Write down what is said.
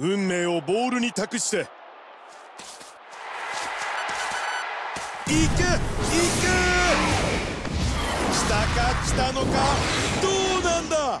運命をボールに託して。行け行け来たか来たのか。どうなんだ？